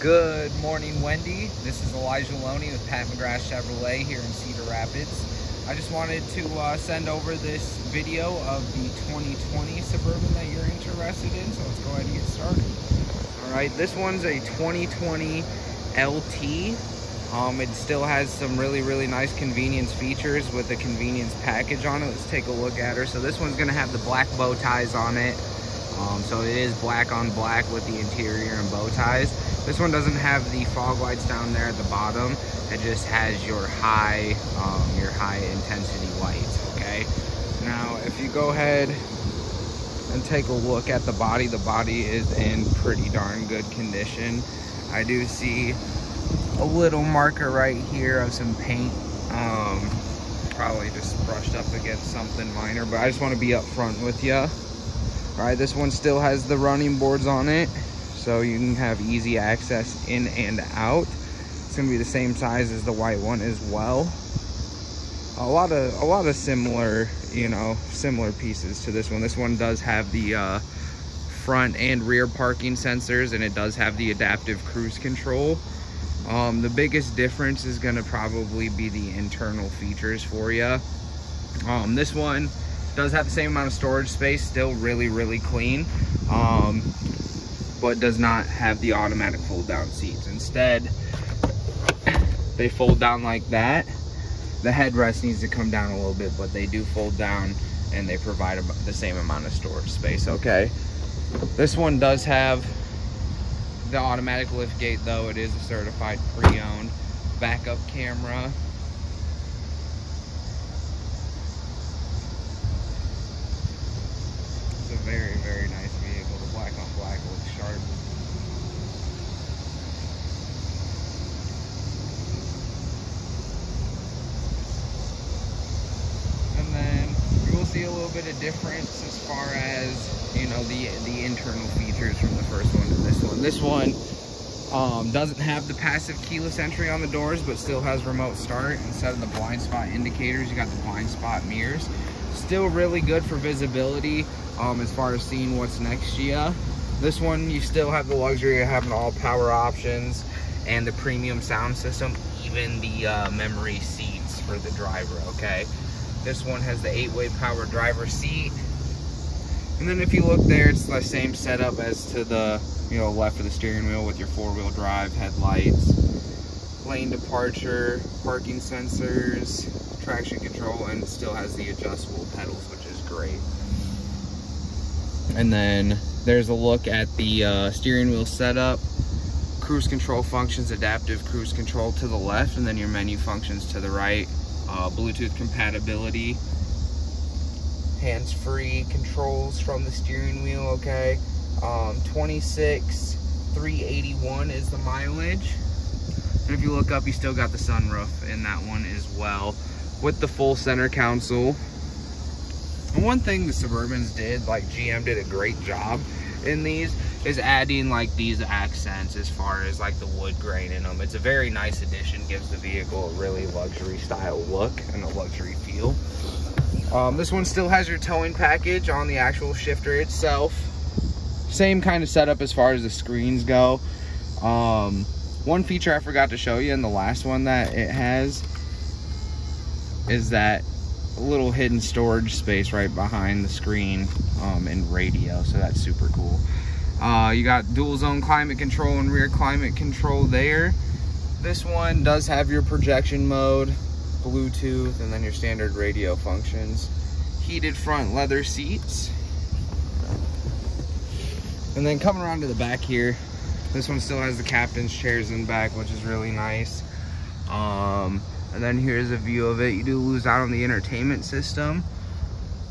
Good morning, Wendy. This is Elijah Loney with Pat McGrath Chevrolet here in Cedar Rapids. I just wanted to uh, send over this video of the 2020 Suburban that you're interested in, so let's go ahead and get started. All right, this one's a 2020 LT. Um, it still has some really, really nice convenience features with the convenience package on it. Let's take a look at her. So this one's gonna have the black bow ties on it. Um, so it is black on black with the interior and bow ties. This one doesn't have the fog lights down there at the bottom. It just has your high, um, your high intensity lights, okay? Now, if you go ahead and take a look at the body, the body is in pretty darn good condition. I do see a little marker right here of some paint. Um, probably just brushed up against something minor, but I just want to be upfront with you. All right, this one still has the running boards on it, so you can have easy access in and out. It's gonna be the same size as the white one as well. A lot of a lot of similar, you know, similar pieces to this one. This one does have the uh, front and rear parking sensors, and it does have the adaptive cruise control. Um, the biggest difference is gonna probably be the internal features for you. Um, this one does have the same amount of storage space, still really, really clean, um, but does not have the automatic fold down seats. Instead, they fold down like that. The headrest needs to come down a little bit, but they do fold down and they provide the same amount of storage space, okay? This one does have the automatic lift gate though. It is a certified pre-owned backup camera It's a very, very nice vehicle. The black on black looks sharp. And then you will see a little bit of difference as far as, you know, the, the internal features from the first one to this one. This one um, doesn't have the passive keyless entry on the doors, but still has remote start. Instead of the blind spot indicators, you got the blind spot mirrors. Still really good for visibility um, as far as seeing what's next to you. This one, you still have the luxury of having all power options and the premium sound system, even the uh, memory seats for the driver, okay? This one has the eight-way power driver seat. And then if you look there, it's the same setup as to the you know left of the steering wheel with your four-wheel drive headlights, lane departure, parking sensors, traction control, and still has the adjustable pedals, which is great. And then there's a look at the uh, steering wheel setup, cruise control functions, adaptive cruise control to the left, and then your menu functions to the right, uh, Bluetooth compatibility, hands-free controls from the steering wheel, okay? Um, 26, 381 is the mileage. And if you look up, you still got the sunroof in that one as well with the full center console. And one thing the Suburbans did, like GM did a great job in these, is adding like these accents as far as like the wood grain in them. It's a very nice addition, gives the vehicle a really luxury style look and a luxury feel. Um, this one still has your towing package on the actual shifter itself. Same kind of setup as far as the screens go. Um, one feature I forgot to show you in the last one that it has is that little hidden storage space right behind the screen um, and radio, so that's super cool. Uh, you got dual zone climate control and rear climate control there. This one does have your projection mode, Bluetooth, and then your standard radio functions. Heated front leather seats. And then coming around to the back here, this one still has the captain's chairs in back, which is really nice. Um, and then here's a view of it. You do lose out on the entertainment system.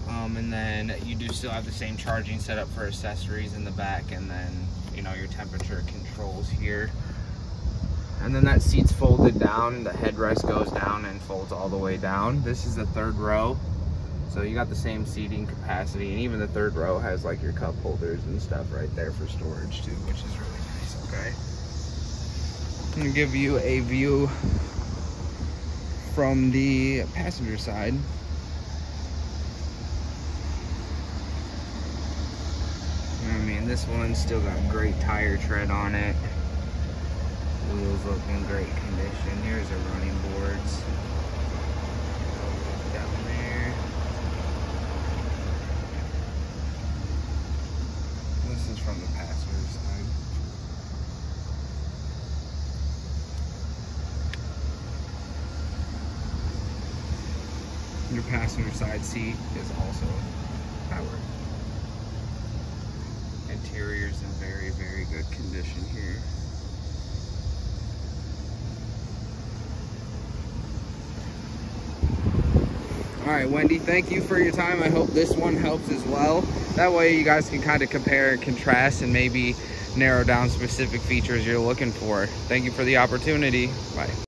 Um, and then you do still have the same charging setup for accessories in the back and then, you know, your temperature controls here. And then that seat's folded down, the headrest goes down and folds all the way down. This is the third row. So you got the same seating capacity and even the third row has like your cup holders and stuff right there for storage too, which is really nice, okay? I'm gonna give you a view from the passenger side. I mean, this one's still got great tire tread on it. Wheels look in great condition. Here's our running boards. Down there. This is from the passenger side. Your passenger side seat is also powered. Interior's in very, very good condition here. All right, Wendy, thank you for your time. I hope this one helps as well. That way you guys can kind of compare and contrast and maybe narrow down specific features you're looking for. Thank you for the opportunity. Bye.